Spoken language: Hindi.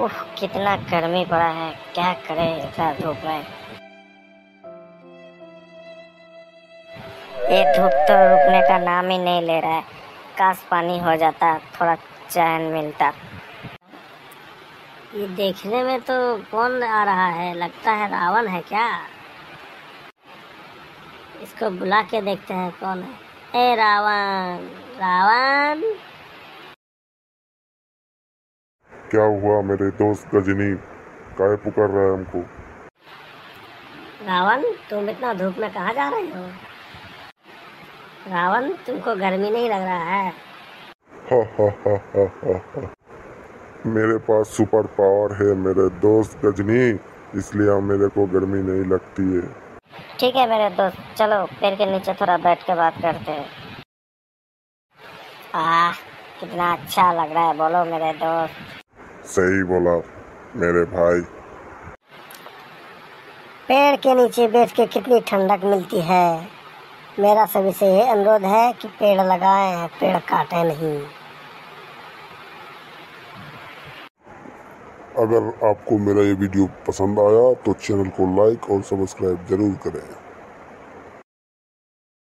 उफ, कितना गर्मी पड़ा है। क्या करे इतना धूप में? ये धूप तो रुकने का नाम ही नहीं ले रहा है। काश पानी हो जाता, थोड़ा चैन मिलता। ये देखने में तो कौन आ रहा है, लगता है रावण है क्या? इसको बुला के देखते हैं कौन है। ए, रावण! रावण! क्या हुआ मेरे दोस्त गजनी? काय पुकार रहा है हमको। रावण तुम इतना धूप में कहाँ जा रहे हो? रावण तुमको गर्मी नहीं लग रहा है? हा हा हा हा हा हा। मेरे पास सुपर पावर है मेरे दोस्त गजनी इसलिए मेरे को गर्मी नहीं लगती है। ठीक है मेरे दोस्त चलो पेड़ के नीचे थोड़ा बैठ के बात करते हैं। आह कितना अच्छा लग रहा है बोलो मेरे दोस्त। सही बोला मेरे भाई। पेड़ के नीचे बैठ के कितनी ठंडक मिलती है। मेरा सभी से ये अनुरोध है कि पेड़ लगाएँ पेड़ काटें नहीं। अगर आपको मेरा ये वीडियो पसंद आया तो चैनल को लाइक और सब्सक्राइब ज़रूर करें।